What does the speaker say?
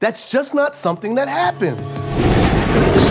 That's just not something that happens.